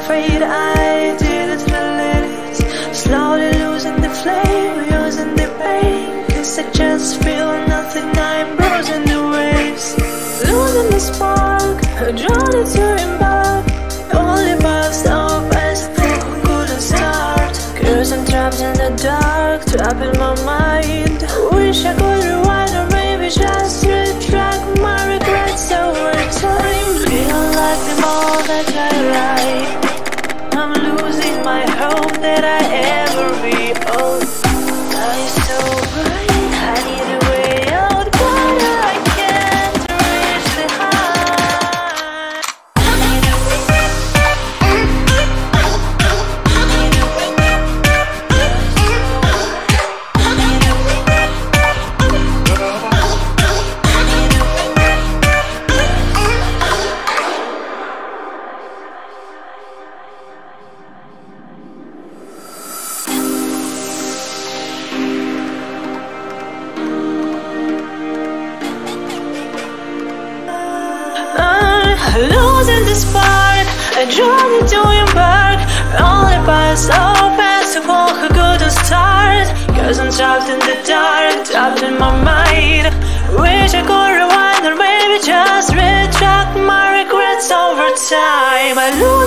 afraid I didn't feel it Slowly losing the flame, losing the pain. Cause I just feel nothing, I'm bruising the waves. Losing the spark, drawn into embark Only past up as the couldn't start. I'm trapped in the dark, trapped in my mind. Wish I could rewind or maybe just retract my regrets over time. Feel like the more that I write my hope that I spark I drawn into embark Only by so fast to walk a good start. Cause I'm trapped in the dark Trapped in my mind. Wish I could rewind or maybe just retract my regrets over time. I lose